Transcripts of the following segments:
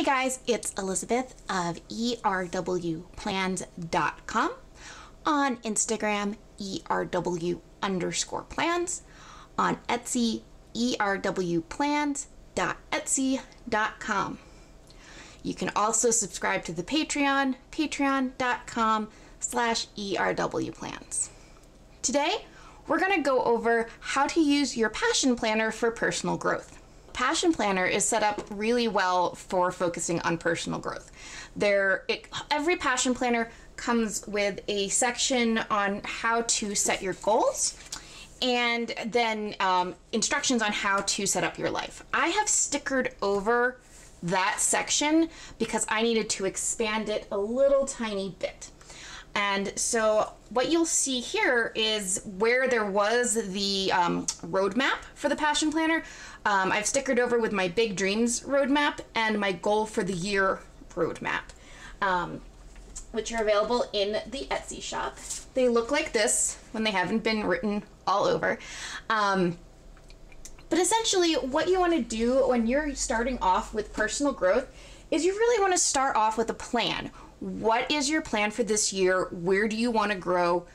Hey guys, it's Elizabeth of erwplans.com. On Instagram, erw underscore plans. On Etsy, erwplans.etsy.com. You can also subscribe to the Patreon, patreon.com slash erwplans. Today, we're going to go over how to use your passion planner for personal growth. Passion Planner is set up really well for focusing on personal growth. There, it, every Passion Planner comes with a section on how to set your goals and then um, instructions on how to set up your life. I have stickered over that section because I needed to expand it a little tiny bit. And so what you'll see here is where there was the um, roadmap for the Passion Planner. Um, I've stickered over with my Big Dreams roadmap and my Goal for the Year roadmap, um, which are available in the Etsy shop. They look like this when they haven't been written all over. Um, but essentially, what you want to do when you're starting off with personal growth is you really want to start off with a plan what is your plan for this year? Where do you want to grow?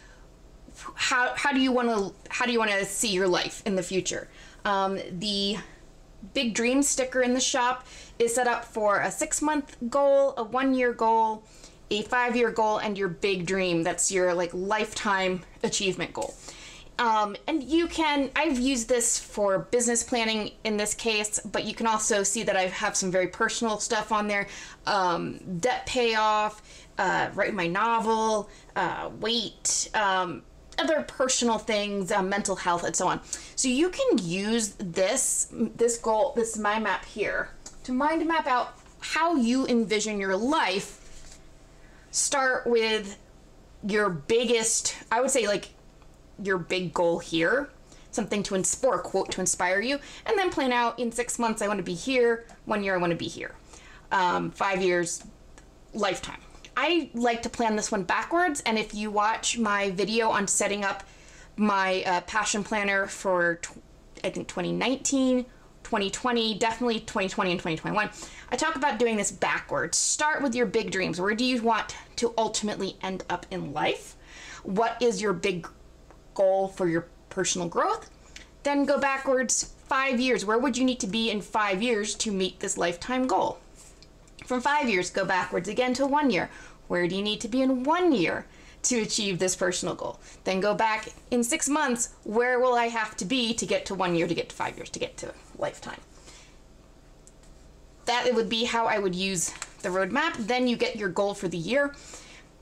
How, how do you want to how do you want to see your life in the future? Um, the big dream sticker in the shop is set up for a six month goal, a one year goal, a five year goal, and your big dream. That's your like lifetime achievement goal. Um, and you can, I've used this for business planning in this case, but you can also see that I have some very personal stuff on there. Um, debt payoff, uh, writing my novel, uh, weight, um, other personal things, uh, mental health, and so on. So you can use this, this goal, this mind map here, to mind map out how you envision your life. Start with your biggest, I would say like your big goal here, something to inspire, quote to inspire you, and then plan out in six months I want to be here, one year I want to be here, um, five years, lifetime. I like to plan this one backwards, and if you watch my video on setting up my uh, passion planner for, I think 2019, 2020, definitely 2020 and 2021. I talk about doing this backwards. Start with your big dreams. Where do you want to ultimately end up in life? What is your big goal for your personal growth. Then go backwards five years. Where would you need to be in five years to meet this lifetime goal? From five years, go backwards again to one year. Where do you need to be in one year to achieve this personal goal? Then go back in six months. Where will I have to be to get to one year, to get to five years, to get to lifetime? That would be how I would use the roadmap. Then you get your goal for the year.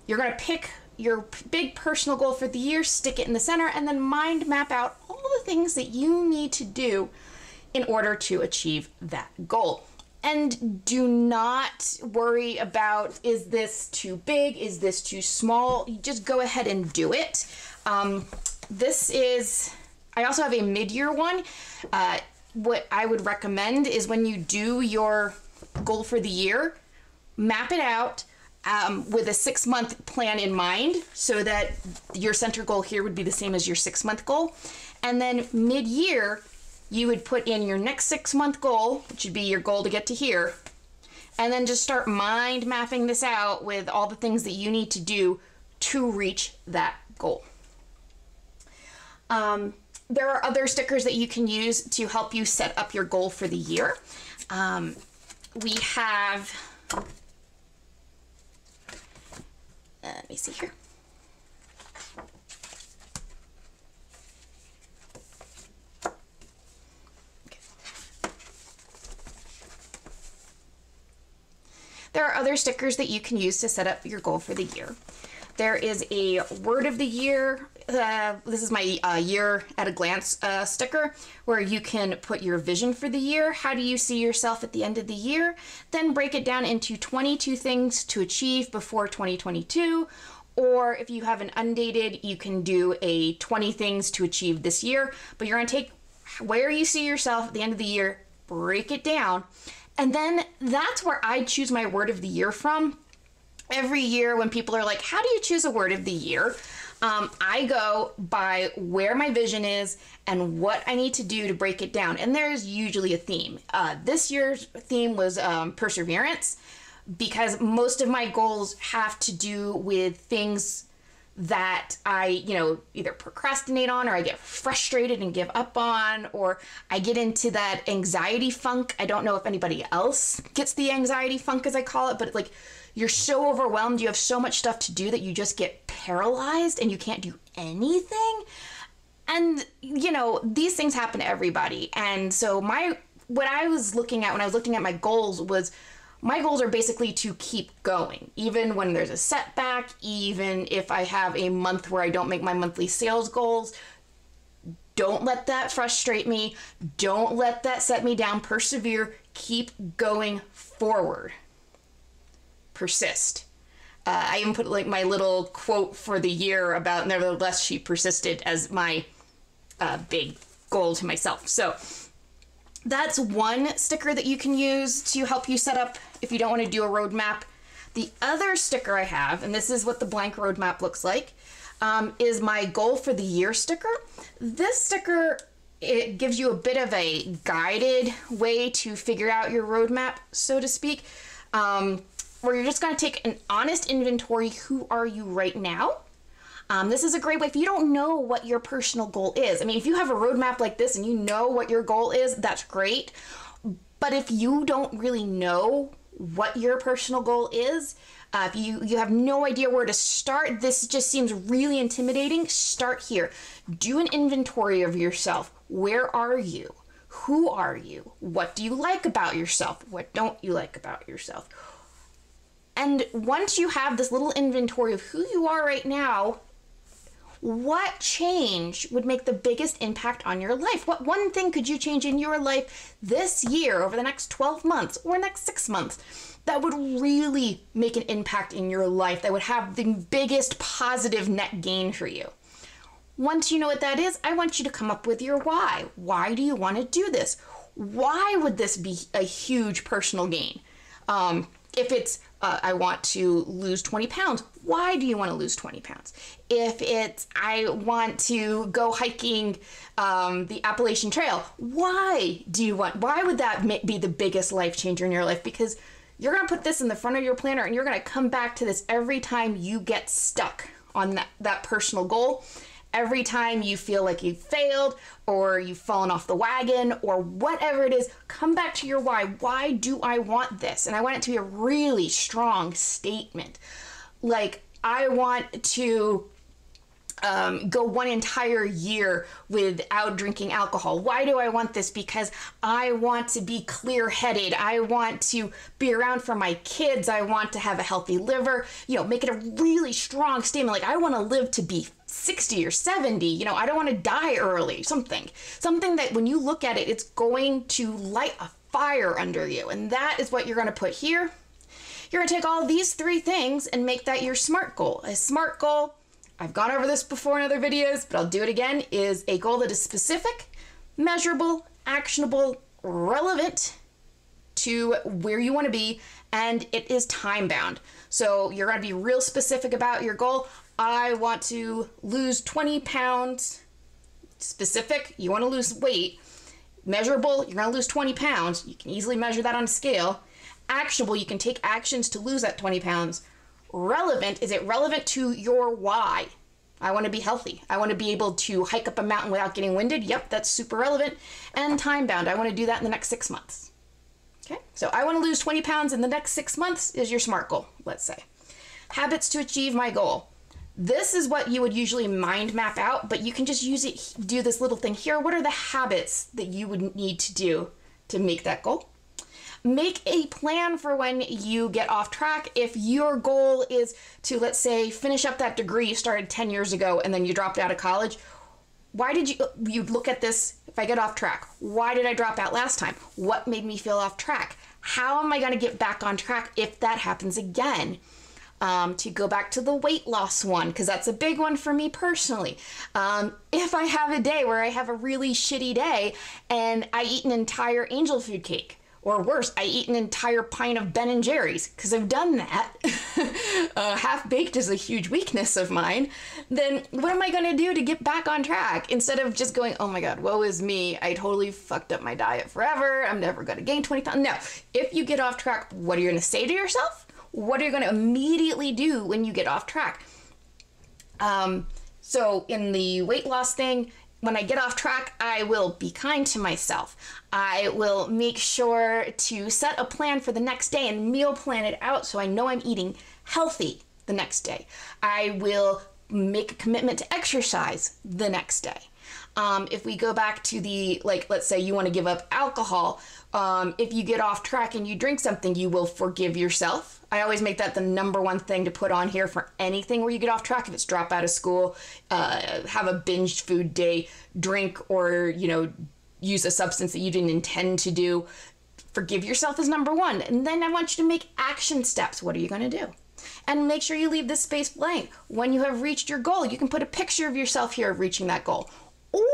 You're going to pick your big personal goal for the year, stick it in the center, and then mind map out all the things that you need to do in order to achieve that goal. And do not worry about is this too big? Is this too small? You just go ahead and do it. Um, this is, I also have a mid year one. Uh, what I would recommend is when you do your goal for the year, map it out um, with a six month plan in mind so that your center goal here would be the same as your six month goal. And then mid year, you would put in your next six month goal, which would be your goal to get to here. And then just start mind mapping this out with all the things that you need to do to reach that goal. Um, there are other stickers that you can use to help you set up your goal for the year. Um, we have uh, let me see here. There are other stickers that you can use to set up your goal for the year. There is a word of the year. Uh, this is my uh, year at a glance uh, sticker where you can put your vision for the year. How do you see yourself at the end of the year? Then break it down into 22 things to achieve before 2022. Or if you have an undated, you can do a 20 things to achieve this year. But you're going to take where you see yourself at the end of the year, break it down. And then that's where I choose my word of the year from every year when people are like, How do you choose a word of the year? Um, I go by where my vision is and what I need to do to break it down. And there's usually a theme. Uh, this year's theme was um, perseverance because most of my goals have to do with things that I, you know, either procrastinate on or I get frustrated and give up on, or I get into that anxiety funk. I don't know if anybody else gets the anxiety funk, as I call it, but like you're so overwhelmed, you have so much stuff to do that you just get paralyzed and you can't do anything. And, you know, these things happen to everybody. And so, my, what I was looking at when I was looking at my goals was, my goals are basically to keep going, even when there's a setback, even if I have a month where I don't make my monthly sales goals. Don't let that frustrate me. Don't let that set me down. Persevere. Keep going forward. Persist. Uh, I even put like my little quote for the year about nevertheless she persisted as my uh, big goal to myself. So that's one sticker that you can use to help you set up if you don't want to do a roadmap. The other sticker I have, and this is what the blank roadmap looks like, um, is my goal for the year sticker. This sticker it gives you a bit of a guided way to figure out your roadmap, so to speak, um, where you're just going to take an honest inventory. Who are you right now? Um, this is a great way if you don't know what your personal goal is. I mean, if you have a roadmap like this and you know what your goal is, that's great. But if you don't really know what your personal goal is, uh, if you, you have no idea where to start, this just seems really intimidating. Start here. Do an inventory of yourself. Where are you? Who are you? What do you like about yourself? What don't you like about yourself? And once you have this little inventory of who you are right now, what change would make the biggest impact on your life? What one thing could you change in your life this year, over the next 12 months or next six months, that would really make an impact in your life, that would have the biggest positive net gain for you? Once you know what that is, I want you to come up with your why. Why do you want to do this? Why would this be a huge personal gain? Um, if it's uh, I want to lose 20 pounds. Why do you want to lose 20 pounds? If it's I want to go hiking um, the Appalachian Trail, why do you want? Why would that be the biggest life changer in your life? Because you're going to put this in the front of your planner and you're going to come back to this every time you get stuck on that, that personal goal every time you feel like you've failed or you've fallen off the wagon or whatever it is, come back to your why. Why do I want this? And I want it to be a really strong statement. Like, I want to um, go one entire year without drinking alcohol. Why do I want this? Because I want to be clear headed. I want to be around for my kids. I want to have a healthy liver. You know, make it a really strong statement. Like, I want to live to be 60 or 70. You know, I don't want to die early. Something. Something that when you look at it, it's going to light a fire under you. And that is what you're going to put here. You're going to take all these three things and make that your SMART goal. A SMART goal I've gone over this before in other videos, but I'll do it again, is a goal that is specific, measurable, actionable, relevant to where you want to be, and it is time bound. So you're going to be real specific about your goal. I want to lose 20 pounds. Specific, you want to lose weight. Measurable, you're going to lose 20 pounds. You can easily measure that on a scale. Actionable, you can take actions to lose that 20 pounds relevant? Is it relevant to your why? I want to be healthy. I want to be able to hike up a mountain without getting winded? Yep that's super relevant. And time bound i want to do that in the next six months. Okay so i want to lose 20 pounds in the next six months is your smart goal let's say. Habits to achieve my goal. This is what you would usually mind map out but you can just use it do this little thing here. What are the habits that you would need to do to make that goal make a plan for when you get off track. If your goal is to, let's say, finish up that degree you started 10 years ago and then you dropped out of college, why did you you look at this if I get off track? Why did I drop out last time? What made me feel off track? How am I going to get back on track if that happens again? Um, to go back to the weight loss one, because that's a big one for me personally. Um, if I have a day where I have a really shitty day and I eat an entire angel food cake, or worse, I eat an entire pint of Ben and Jerry's because I've done that. uh, half baked is a huge weakness of mine. Then what am I going to do to get back on track instead of just going, oh my God, woe is me. I totally fucked up my diet forever. I'm never going to gain 20 pounds. No, if you get off track, what are you going to say to yourself? What are you going to immediately do when you get off track? Um, so in the weight loss thing, when I get off track, I will be kind to myself. I will make sure to set a plan for the next day and meal plan it out so I know I'm eating healthy the next day. I will make a commitment to exercise the next day. Um, if we go back to the, like, let's say you want to give up alcohol, um, if you get off track and you drink something, you will forgive yourself. I always make that the number one thing to put on here for anything where you get off track. If it's drop out of school, uh, have a binged food day, drink, or, you know, use a substance that you didn't intend to do, forgive yourself is number one. And then I want you to make action steps. What are you going to do? And make sure you leave this space blank. When you have reached your goal, you can put a picture of yourself here of reaching that goal.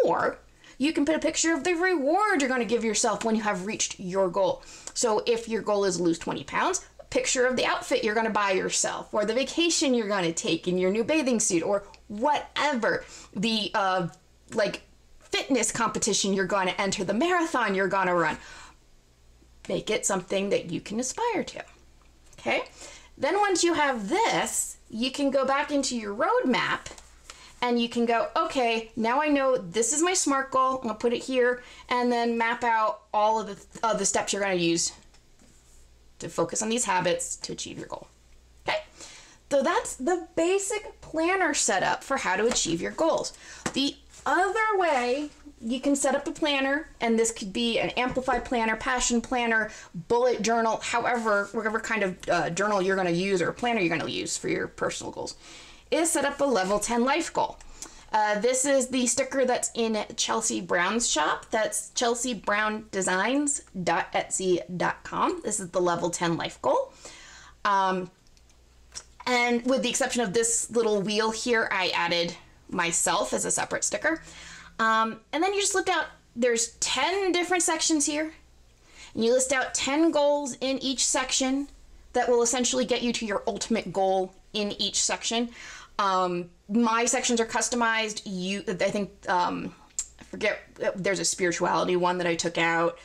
Or you can put a picture of the reward you're going to give yourself when you have reached your goal. So if your goal is lose 20 pounds, picture of the outfit you're going to buy yourself or the vacation you're going to take in your new bathing suit or whatever the uh, like fitness competition you're going to enter the marathon you're going to run make it something that you can aspire to okay then once you have this you can go back into your roadmap and you can go, okay, now I know this is my SMART goal. I'm gonna put it here and then map out all of the, the steps you're gonna use to focus on these habits to achieve your goal. Okay, so that's the basic planner setup for how to achieve your goals. The other way you can set up a planner, and this could be an Amplify planner, passion planner, bullet journal, however, whatever kind of uh, journal you're going to use or planner you're going to use for your personal goals is set up a level 10 life goal. Uh, this is the sticker that's in Chelsea Brown's shop. That's chelseabrowndesigns.etsy.com. This is the level 10 life goal. Um, and with the exception of this little wheel here, I added myself as a separate sticker. Um, and then you just list out, there's 10 different sections here. And you list out 10 goals in each section that will essentially get you to your ultimate goal in each section. Um, my sections are customized. You, I think, um, I forget. There's a spirituality one that I took out.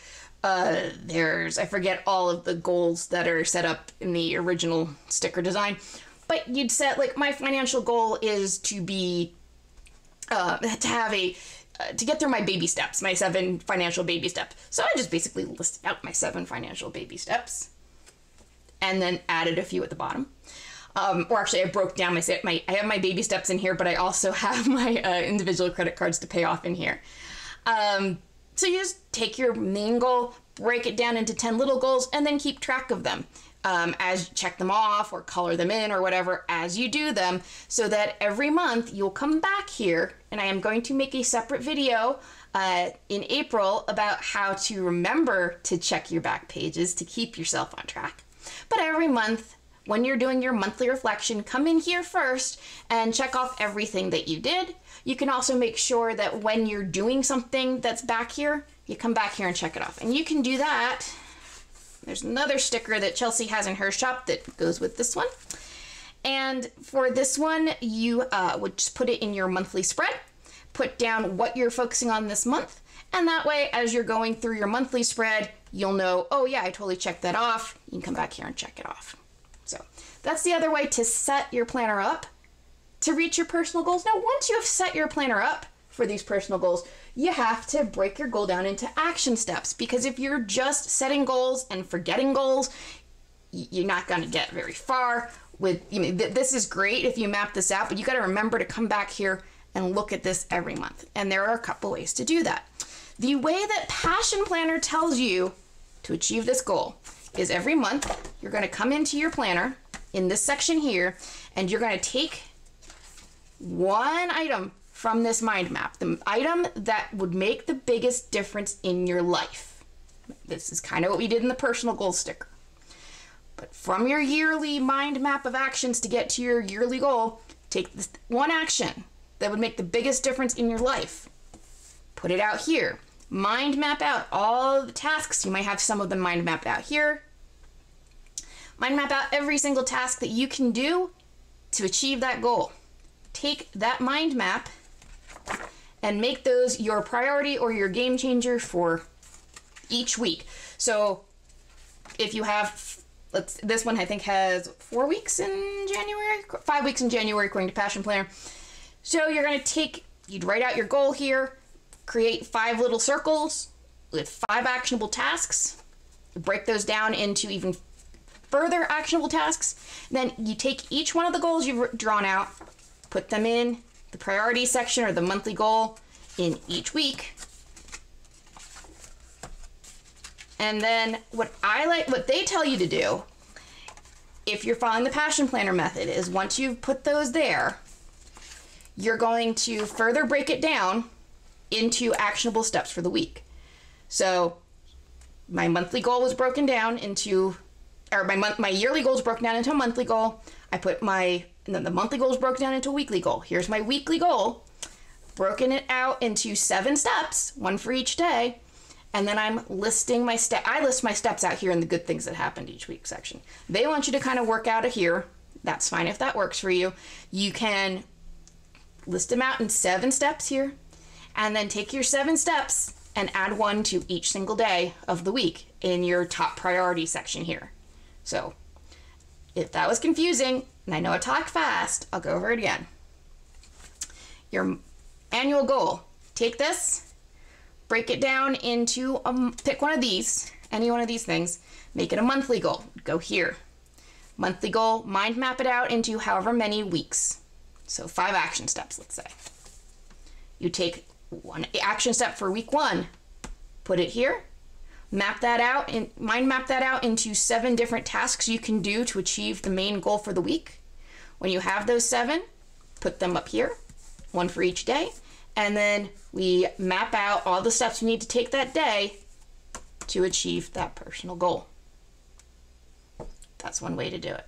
Uh, there's I forget all of the goals that are set up in the original sticker design, but you'd set like my financial goal is to be uh, to have a uh, to get through my baby steps, my seven financial baby steps. So I just basically listed out my seven financial baby steps, and then added a few at the bottom. Um, or actually, I broke down my, my I have my baby steps in here, but I also have my uh, individual credit cards to pay off in here. Um, so you just take your main goal, break it down into 10 little goals, and then keep track of them um, as you check them off or color them in or whatever as you do them, so that every month you'll come back here. And I am going to make a separate video uh, in April about how to remember to check your back pages to keep yourself on track. But every month, when you're doing your monthly reflection, come in here first and check off everything that you did. You can also make sure that when you're doing something that's back here, you come back here and check it off. And you can do that. There's another sticker that Chelsea has in her shop that goes with this one. And for this one, you uh, would just put it in your monthly spread, put down what you're focusing on this month, and that way, as you're going through your monthly spread, you'll know, oh yeah, I totally checked that off. You can come back here and check it off. So that's the other way to set your planner up to reach your personal goals. Now, once you have set your planner up for these personal goals, you have to break your goal down into action steps because if you're just setting goals and forgetting goals, you're not going to get very far with you know, this is great if you map this out, but you got to remember to come back here and look at this every month. And there are a couple ways to do that. The way that Passion Planner tells you to achieve this goal is every month you're going to come into your planner in this section here and you're going to take one item from this mind map, the item that would make the biggest difference in your life. This is kind of what we did in the personal goal sticker. But from your yearly mind map of actions to get to your yearly goal, take this one action that would make the biggest difference in your life. Put it out here. mind map out all the tasks. You might have some of them mind mapped out here. Mind map out every single task that you can do to achieve that goal. Take that mind map and make those your priority or your game changer for each week. So if you have let's this one I think has 4 weeks in January, 5 weeks in January according to Passion Planner. So you're going to take you'd write out your goal here, create five little circles with five actionable tasks. break those down into even further actionable tasks. Then you take each one of the goals you've drawn out, put them in the priority section or the monthly goal in each week. And then what I like, what they tell you to do, if you're following the Passion Planner method, is once you've put those there, you're going to further break it down into actionable steps for the week. So my monthly goal was broken down into, or my month, my yearly goal is broken down into a monthly goal. I put my, and then the monthly goals is broken down into a weekly goal. Here's my weekly goal, broken it out into seven steps, one for each day. And then I'm listing my step. I list my steps out here in the good things that happened each week section. They want you to kind of work out of here. That's fine if that works for you. You can list them out in seven steps here, and then take your seven steps and add one to each single day of the week in your top priority section here. So, if that was confusing, and I know I talk fast, I'll go over it again. Your annual goal take this, break it down into, um, pick one of these, any one of these things, make it a monthly goal. Go here. Monthly goal, mind map it out into however many weeks. So five action steps, let's say. You take one action step for week one, put it here, map that out, and mind map that out into seven different tasks you can do to achieve the main goal for the week. When you have those seven, put them up here, one for each day, and then we map out all the steps you need to take that day to achieve that personal goal. That's one way to do it.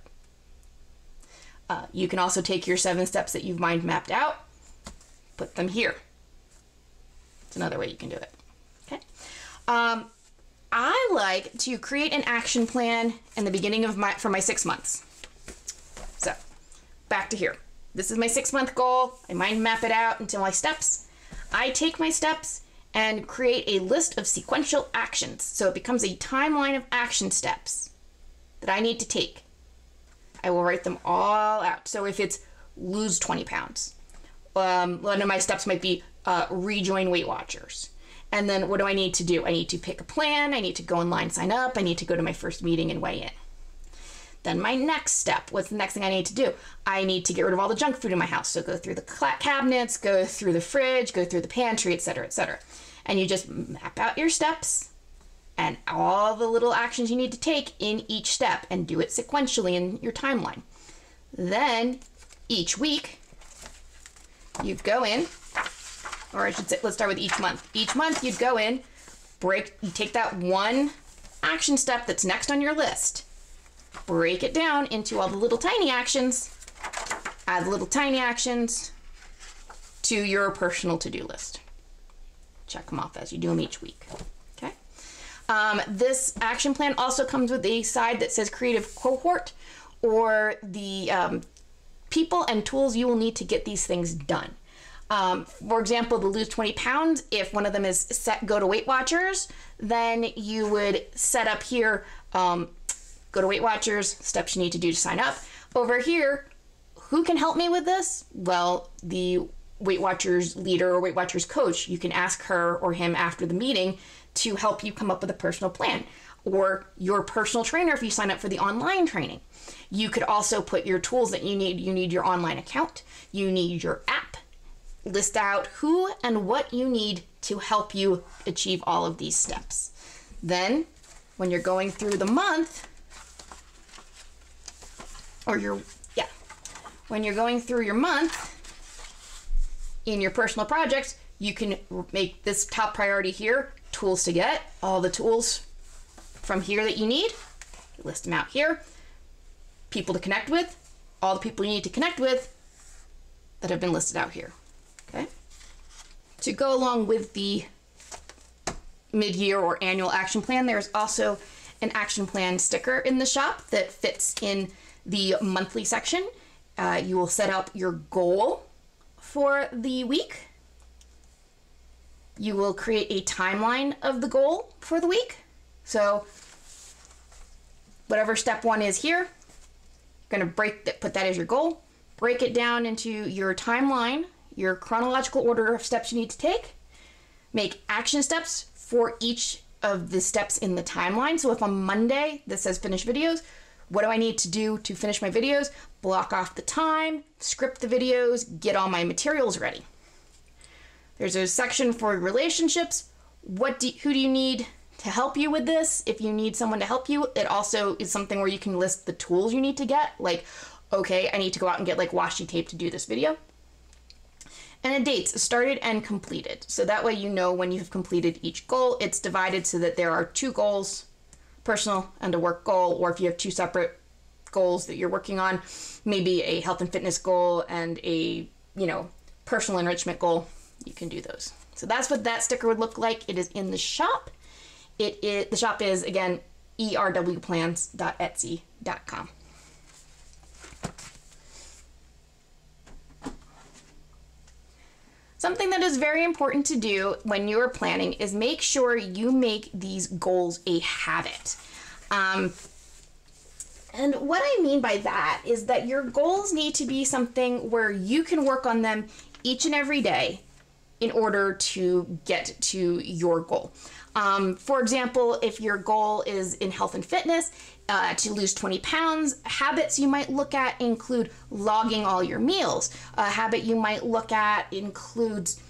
Uh, you can also take your seven steps that you've mind mapped out, put them here. It's another way you can do it. Okay. Um, like to create an action plan in the beginning of my for my six months. So, back to here. This is my six month goal. I mind map it out into my steps. I take my steps and create a list of sequential actions. So it becomes a timeline of action steps that I need to take. I will write them all out. So if it's lose 20 pounds, um, one of my steps might be uh, rejoin Weight Watchers. And then what do I need to do? I need to pick a plan. I need to go online, sign up. I need to go to my first meeting and weigh in. Then my next step, what's the next thing I need to do? I need to get rid of all the junk food in my house. So go through the cabinets, go through the fridge, go through the pantry, etc., etc. And you just map out your steps and all the little actions you need to take in each step and do it sequentially in your timeline. Then each week, you go in, or I should say, let's start with each month. Each month, you'd go in, break, you take that one action step that's next on your list, break it down into all the little tiny actions, add the little tiny actions to your personal to do list. Check them off as you do them each week. Um, this action plan also comes with a side that says creative cohort or the um, people and tools you will need to get these things done. Um, for example, the lose 20 pounds, if one of them is set go to Weight Watchers, then you would set up here um, go to Weight Watchers, steps you need to do to sign up. Over here, who can help me with this? Well, the Weight Watchers leader or Weight Watchers coach, you can ask her or him after the meeting to help you come up with a personal plan or your personal trainer if you sign up for the online training. You could also put your tools that you need. You need your online account, you need your app. List out who and what you need to help you achieve all of these steps. Then, when you're going through the month, or your, yeah, when you're going through your month in your personal projects, you can make this top priority here tools to get, all the tools from here that you need. List them out here. People to connect with, all the people you need to connect with that have been listed out here. To go along with the mid year or annual action plan, there's also an action plan sticker in the shop that fits in the monthly section. Uh, you will set up your goal for the week. You will create a timeline of the goal for the week. So, whatever step one is here, you're going to break that, put that as your goal, break it down into your timeline, your chronological order of steps you need to take, make action steps for each of the steps in the timeline. So if on Monday this says finish videos, what do I need to do to finish my videos? Block off the time, script the videos, get all my materials ready. There's a section for relationships. What do, who do you need to help you with this? If you need someone to help you, it also is something where you can list the tools you need to get. Like, okay, I need to go out and get like washi tape to do this video. And a dates started and completed. So that way you know when you have completed each goal. It's divided so that there are two goals personal and a work goal, or if you have two separate goals that you're working on, maybe a health and fitness goal and a, you know, personal enrichment goal, you can do those. So that's what that sticker would look like. It is in the shop. It is the shop is again erwplans.etsy.com. Something that is very important to do when you're planning is make sure you make these goals a habit. Um, and what I mean by that is that your goals need to be something where you can work on them each and every day in order to get to your goal. Um, for example, if your goal is in health and fitness, uh, to lose 20 pounds, habits you might look at include logging all your meals. A habit you might look at includes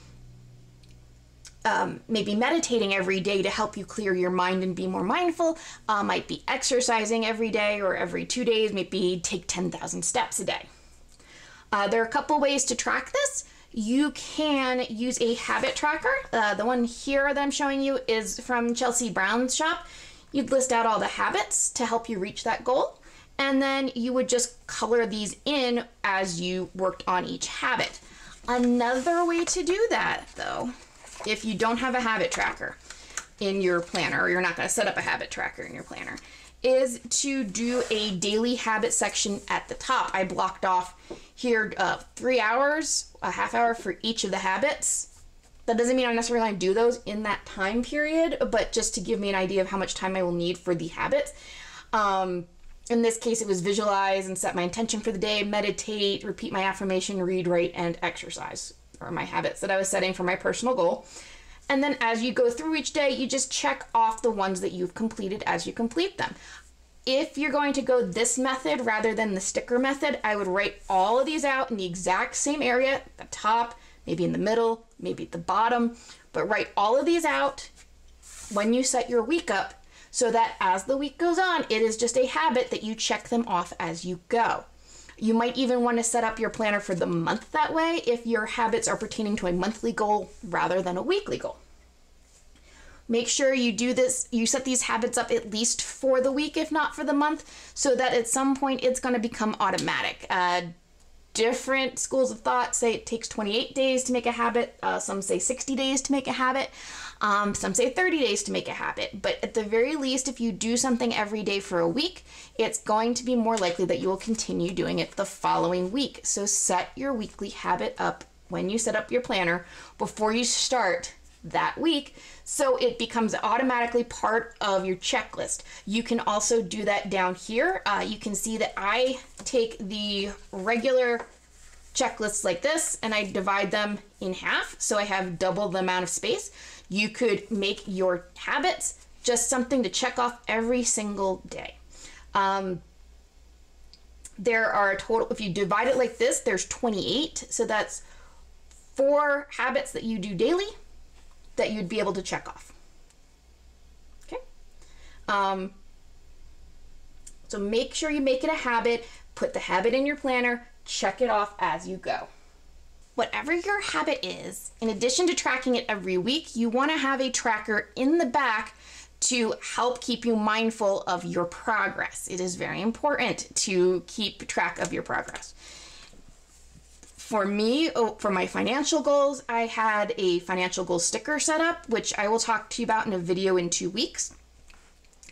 um, maybe meditating every day to help you clear your mind and be more mindful. Uh, might be exercising every day or every two days, maybe take 10,000 steps a day. Uh, there are a couple ways to track this. You can use a habit tracker. Uh, the one here that I'm showing you is from Chelsea Brown's shop. You'd list out all the habits to help you reach that goal, and then you would just color these in as you worked on each habit. Another way to do that, though, if you don't have a habit tracker in your planner, or you're not going to set up a habit tracker in your planner, is to do a daily habit section at the top. I blocked off here uh, three hours, a half hour for each of the habits that doesn't mean I'm necessarily going to do those in that time period, but just to give me an idea of how much time I will need for the habits. Um, in this case, it was visualize and set my intention for the day, meditate, repeat my affirmation, read, write, and exercise are my habits that I was setting for my personal goal. And then as you go through each day, you just check off the ones that you've completed as you complete them. If you're going to go this method rather than the sticker method, I would write all of these out in the exact same area, the top, maybe in the middle, maybe at the bottom, but write all of these out when you set your week up so that as the week goes on, it is just a habit that you check them off as you go. You might even want to set up your planner for the month that way if your habits are pertaining to a monthly goal rather than a weekly goal. Make sure you do this, you set these habits up at least for the week, if not for the month, so that at some point it's going to become automatic. Uh, different schools of thought say it takes 28 days to make a habit. Uh, some say 60 days to make a habit. Um, some say 30 days to make a habit. But at the very least, if you do something every day for a week, it's going to be more likely that you will continue doing it the following week. So set your weekly habit up when you set up your planner before you start that week so it becomes automatically part of your checklist. You can also do that down here. Uh, you can see that I take the regular checklists like this and I divide them in half so I have double the amount of space. You could make your habits just something to check off every single day. Um, there are a total, if you divide it like this, there's 28. So that's four habits that you do daily that you'd be able to check off. Okay? Um, so make sure you make it a habit, put the habit in your planner, check it off as you go. Whatever your habit is, in addition to tracking it every week, you want to have a tracker in the back to help keep you mindful of your progress. It is very important to keep track of your progress for me, oh, for my financial goals, I had a financial goal sticker set up, which I will talk to you about in a video in two weeks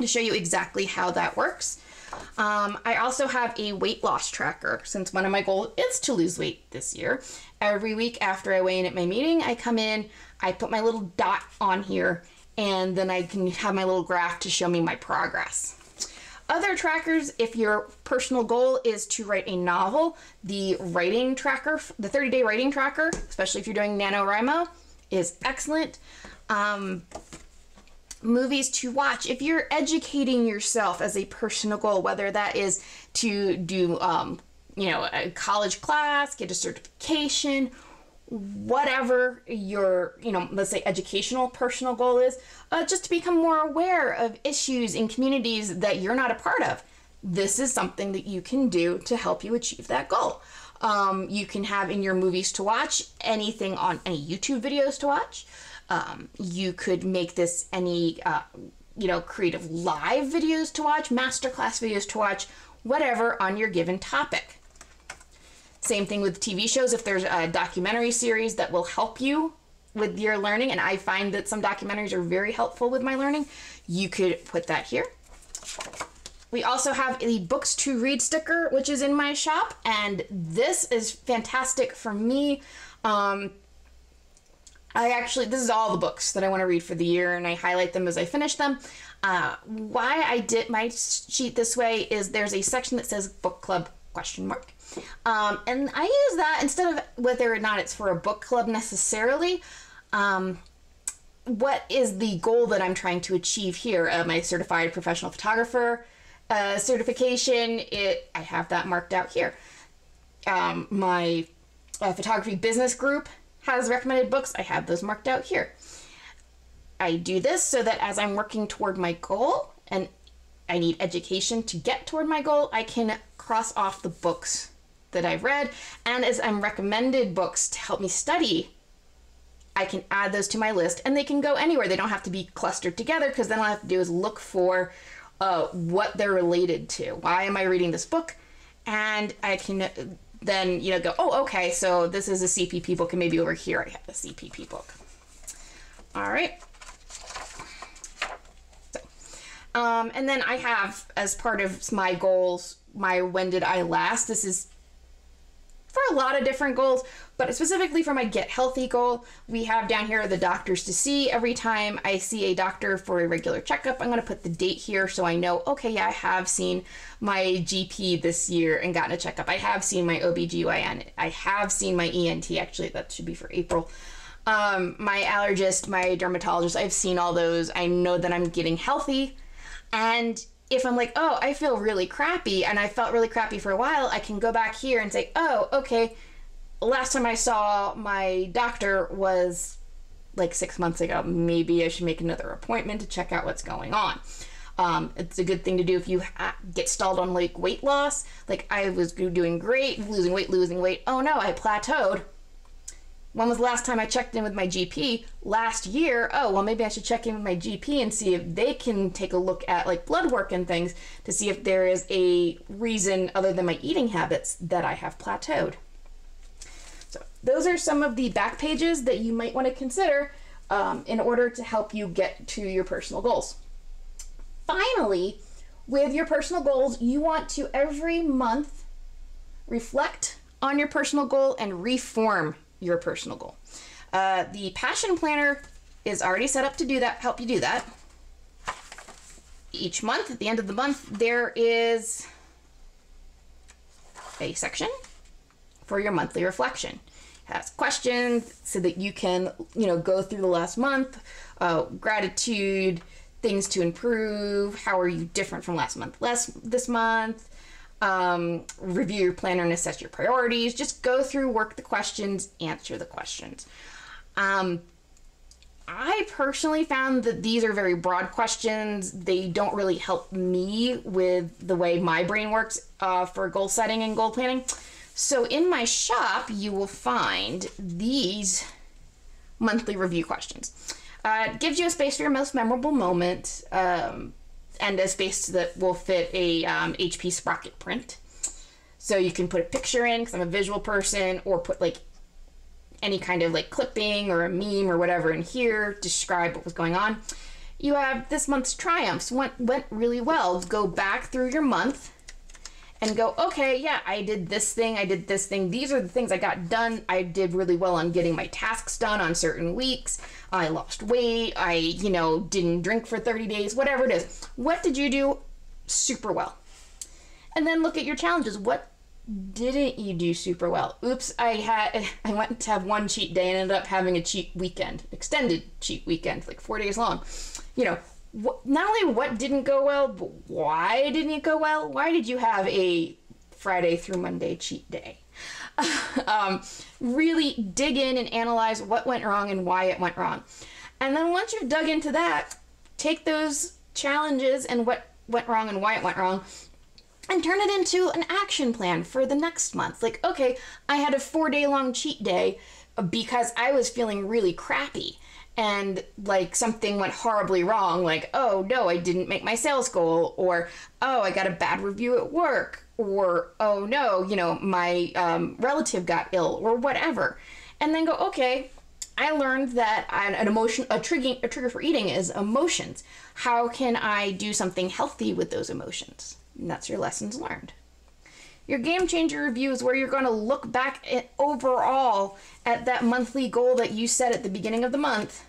to show you exactly how that works. Um, I also have a weight loss tracker since one of my goals is to lose weight this year. Every week after I weigh in at my meeting, I come in, I put my little dot on here, and then I can have my little graph to show me my progress. Other trackers, if your personal goal is to write a novel, the writing tracker, the 30 day writing tracker, especially if you're doing NaNoWriMo, is excellent. Um, movies to watch if you're educating yourself as a personal goal whether that is to do um, you know a college class get a certification whatever your you know let's say educational personal goal is uh, just to become more aware of issues in communities that you're not a part of. This is something that you can do to help you achieve that goal. Um, you can have in your movies to watch anything on any youtube videos to watch. Um, you could make this any, uh, you know, CreativeLive videos to watch, masterclass videos to watch, whatever on your given topic. Same thing with TV shows. If there's a documentary series that will help you with your learning, and I find that some documentaries are very helpful with my learning, you could put that here. We also have the books to read sticker, which is in my shop, and this is fantastic for me. Um, I actually, this is all the books that I want to read for the year, and I highlight them as I finish them. Uh, why I did my sheet this way is there's a section that says book club question mark. Um, and I use that instead of whether or not it's for a book club necessarily. Um, what is the goal that I'm trying to achieve here? My certified professional photographer uh, certification, it I have that marked out here. Um, my uh, photography business group has recommended books, I have those marked out here. I do this so that as I'm working toward my goal and I need education to get toward my goal, I can cross off the books that I've read. And as I'm recommended books to help me study, I can add those to my list and they can go anywhere. They don't have to be clustered together because then all I have to do is look for uh, what they're related to. Why am I reading this book? And I can then you know go oh okay so this is a cpp book and maybe over here i have a cpp book all right so, um, and then i have as part of my goals my when did i last this is for a lot of different goals, but specifically for my get healthy goal, we have down here the doctors to see. Every time I see a doctor for a regular checkup, I'm going to put the date here so I know, okay, yeah, I have seen my GP this year and gotten a checkup. I have seen my OBGYN. I have seen my ENT, actually, that should be for April. Um, my allergist, my dermatologist, I've seen all those. I know that I'm getting healthy. And if I'm like, oh, I feel really crappy and I felt really crappy for a while, I can go back here and say, oh, okay, last time I saw my doctor was like six months ago. Maybe I should make another appointment to check out what's going on. Um, it's a good thing to do if you ha- get stalled on like weight loss. Like I was doing great, losing weight, losing weight. Oh no, I plateaued when was the last time I checked in with my GP? Last year. Oh, well, maybe I should check in with my GP and see if they can take a look at like blood work and things to see if there is a reason other than my eating habits that I have plateaued. So, those are some of the back pages that you might want to consider um, in order to help you get to your personal goals. Finally, with your personal goals, you want to every month reflect on your personal goal and reform your personal goal. Uh, the passion planner is already set up to do that, help you do that. Each month, at the end of the month, there is a section for your monthly reflection. It has questions so that you can, you know, go through the last month, uh, gratitude, things to improve, how are you different from last month, less this month, um, review your planner and assess your priorities. Just go through, work the questions, answer the questions. Um, I personally found that these are very broad questions. They don't really help me with the way my brain works uh, for goal setting and goal planning. So in my shop, you will find these monthly review questions. Uh, it gives you a space for your most memorable moment. Um, and a space that will fit a um, HP sprocket print. So you can put a picture in because I'm a visual person, or put like any kind of like clipping or a meme or whatever in here, describe what was going on. You have this month's triumphs went went really well. Go back through your month and go, okay, yeah, I did this thing, I did this thing. These are the things I got done. I did really well on getting my tasks done on certain weeks. I lost weight. I, you know, didn't drink for 30 days, whatever it is. What did you do super well? And then look at your challenges. What didn't you do super well? Oops, I had I went to have one cheat day and ended up having a cheat weekend, extended cheat weekend, like 4 days long. You know, not only what didn't go well, but why didn't it go well? Why did you have a Friday through Monday cheat day? um, really dig in and analyze what went wrong and why it went wrong. And then once you've dug into that, take those challenges and what went wrong and why it went wrong and turn it into an action plan for the next month. Like, okay, I had a four day long cheat day because I was feeling really crappy and like something went horribly wrong, like, oh no, I didn't make my sales goal, or oh, I got a bad review at work, or oh no, you know, my um, relative got ill, or whatever. And then go, okay, I learned that an, emotion, a trigger, a trigger for eating is emotions. How can I do something healthy with those emotions? And that's your lessons learned. Your game changer review is where you're going to look back at overall at that monthly goal that you set at the beginning of the month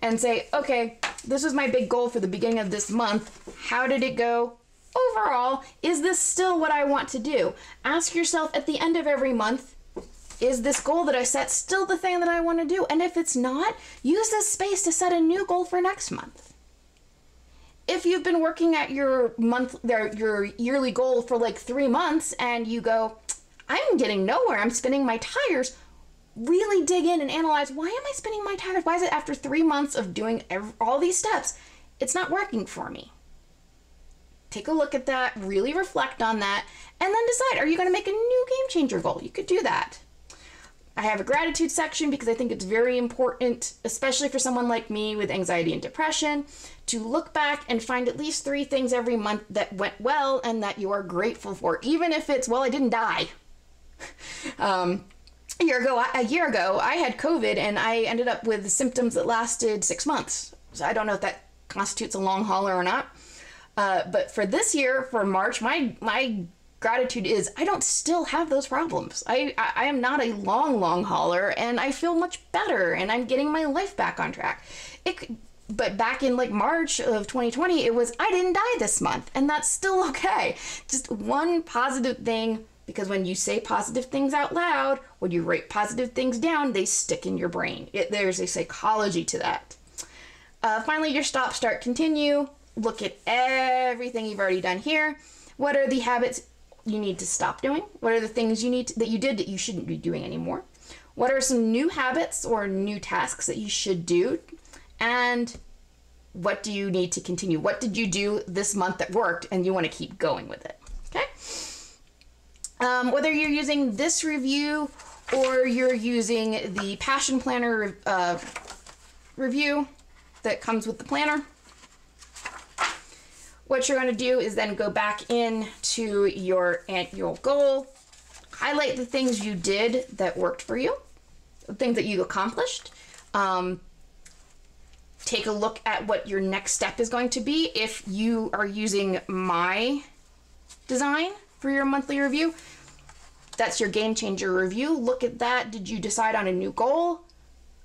and say, okay, this was my big goal for the beginning of this month. How did it go? Overall, is this still what I want to do? Ask yourself at the end of every month, is this goal that I set still the thing that I want to do? And if it's not, use this space to set a new goal for next month if you've been working at your month your yearly goal for like three months and you go i'm getting nowhere. I'm spinning my tires. Really dig in and analyze why am i spinning my tires? Why is it after three months of doing all these steps it's not working for me? Take a look at that really reflect on that and then decide are you going to make a new game changer goal? You could do that I have a gratitude section because I think it's very important, especially for someone like me with anxiety and depression, to look back and find at least three things every month that went well and that you are grateful for, even if it's, well, I didn't die. um, a year ago, a year ago, I had COVID and I ended up with symptoms that lasted six months. So I don't know if that constitutes a long hauler or not. Uh, but for this year, for March, my my gratitude is I don't still have those problems. I, I, I am not a long, long hauler and I feel much better and I'm getting my life back on track. It but back in like March of 2020, it was I didn't die this month, and that's still okay. Just one positive thing because when you say positive things out loud, when you write positive things down, they stick in your brain. It, there's a psychology to that. Uh, finally, your stop, start, continue. Look at everything you've already done here. What are the habits you need to stop doing? What are the things you need to, that you did that you shouldn't be doing anymore? What are some new habits or new tasks that you should do? And what do you need to continue? What did you do this month that worked and you want to keep going with it? Okay? Um, whether you're using this review or you're using the Passion Planner uh, review that comes with the planner, what you're going to do is then go back in to your annual goal, highlight the things you did that worked for you, the things that you accomplished. Um, take a look at what your next step is going to be if you are using my design for your monthly review. That's your game changer review. Look at that. Did you decide on a new goal?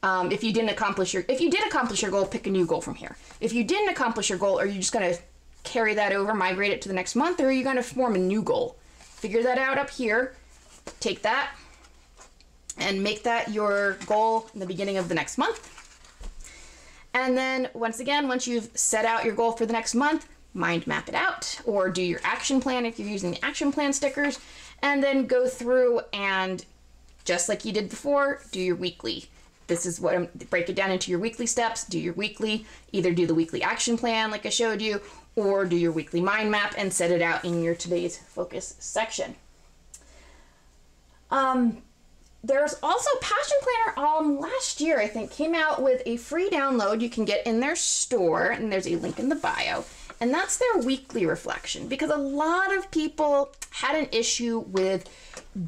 Um, if you didn't accomplish your if you did accomplish your goal, pick a new goal from here. If you didn't accomplish your goal, are you just gonna carry that over, migrate it to the next month, or are you going to form a new goal? Figure that out up here. Take that and make that your goal in the beginning of the next month. And then, once again, once you've set out your goal for the next month, mind map it out or do your action plan if you're using the action plan stickers, and then go through and just like you did before, do your weekly. This is what I'm break it down into your weekly steps. Do your weekly, either do the weekly action plan like I showed you, or do your weekly mind map and set it out in your today's focus section. Um, there's also Passion Planner um last year I think came out with a free download you can get in their store and there's a link in the bio and that's their weekly reflection because a lot of people had an issue with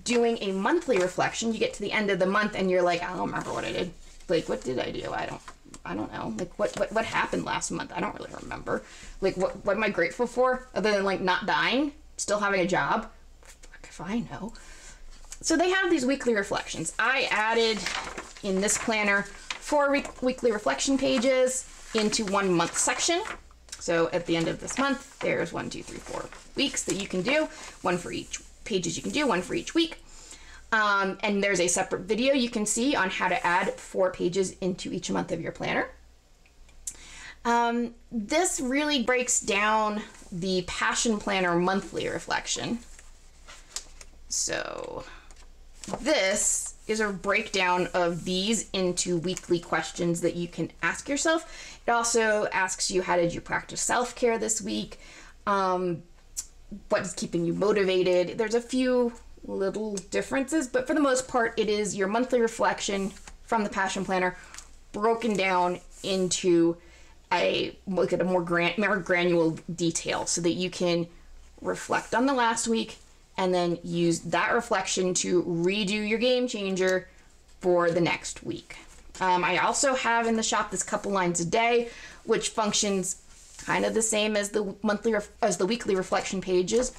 doing a monthly reflection. You get to the end of the month and you're like, I don't remember what I did. Like, what did I do? I don't. I don't know. Like, what, what what happened last month? I don't really remember. Like, what what am I grateful for other than like not dying, still having a job? Fuck if I know. So they have these weekly reflections. I added in this planner four week, weekly reflection pages into one month section. So at the end of this month, there's one, two, three, four weeks that you can do, one for each pages you can do, one for each week. Um, and there's a separate video you can see on how to add four pages into each month of your planner. Um, this really breaks down the Passion Planner monthly reflection. So this is a breakdown of these into weekly questions that you can ask yourself. It also asks you how did you practice self care this week? Um, what is keeping you motivated? There's a few little differences, but for the most part, it is your monthly reflection from the Passion Planner broken down into a look at a more gran- more granular detail so that you can reflect on the last week and then use that reflection to redo your game changer for the next week. Um, I also have in the shop this couple lines a day, which functions kind of the same as the monthly ref- as the weekly reflection pages,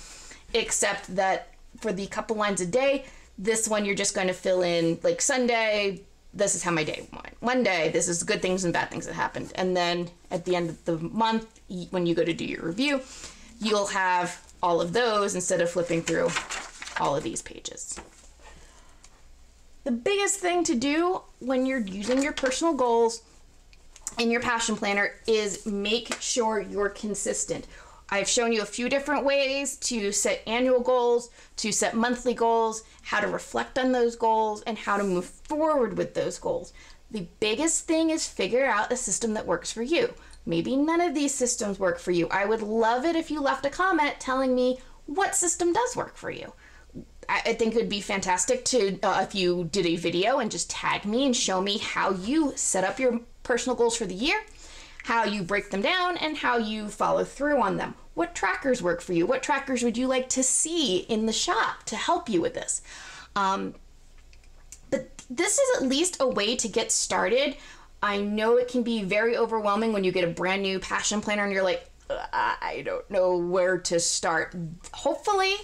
except that for the couple lines a day, this one you're just going to fill in like Sunday. This is how my day went. Monday, this is good things and bad things that happened. And then at the end of the month, when you go to do your review, you'll have all of those instead of flipping through all of these pages. The biggest thing to do when you're using your personal goals in your passion planner is make sure you're consistent. I've shown you a few different ways to set annual goals, to set monthly goals, how to reflect on those goals, and how to move forward with those goals. The biggest thing is figure out a system that works for you. Maybe none of these systems work for you. I would love it if you left a comment telling me what system does work for you. I, think it would be fantastic to uh, if you did a video and just tag me and show me how you set up your personal goals for the year, how you break them down, and how you follow through on them. What trackers work for you? What trackers would you like to see in the shop to help you with this? Um, but this is at least a way to get started I know it can be very overwhelming when you get a brand new passion planner and you're like, I don't know where to start. Hopefully,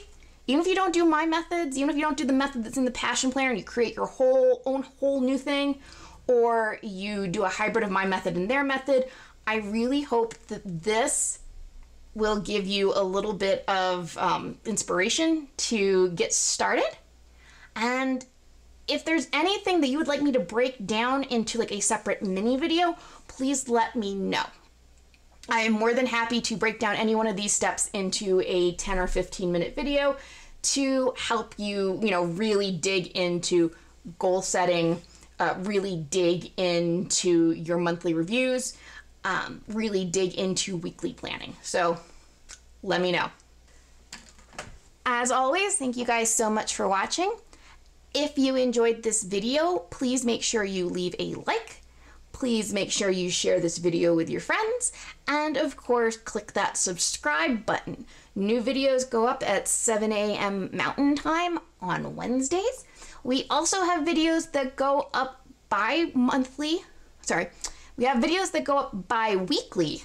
even if you don't do my methods, even if you don't do the method that's in the passion planner and you create your whole own whole new thing, or you do a hybrid of my method and their method, I really hope that this will give you a little bit of um, inspiration to get started. And if there's anything that you would like me to break down into like a separate mini video, please let me know. I am more than happy to break down any one of these steps into a 10 or 15 minute video to help you, you know, really dig into goal setting, uh, really dig into your monthly reviews, um, really dig into weekly planning. So let me know. As always, thank you guys so much for watching. If you enjoyed this video, please make sure you leave a like. Please make sure you share this video with your friends. And of course, click that subscribe button. New videos go up at 7 a.m. Mountain Time on Wednesdays. We also have videos that go up bi-monthly. Sorry. We have videos that go up bi-weekly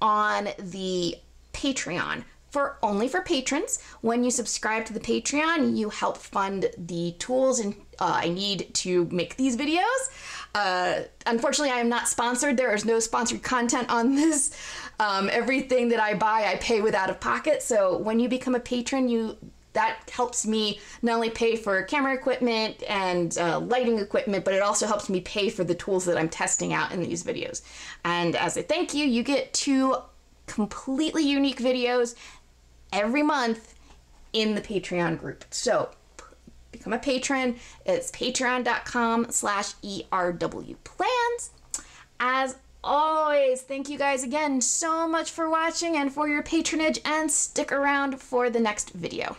on the Patreon for only for patrons. When you subscribe to the Patreon, you help fund the tools and uh, I need to make these videos. Uh, unfortunately, I am not sponsored. There is no sponsored content on this. Um, everything that I buy, I pay with out of pocket. So when you become a patron, you that helps me not only pay for camera equipment and uh, lighting equipment, but it also helps me pay for the tools that I'm testing out in these videos. And as a thank you, you get two completely unique videos every month in the Patreon group. So become a patron. It's patreon.com slash ERW plans. As always, thank you guys again so much for watching and for your patronage and stick around for the next video.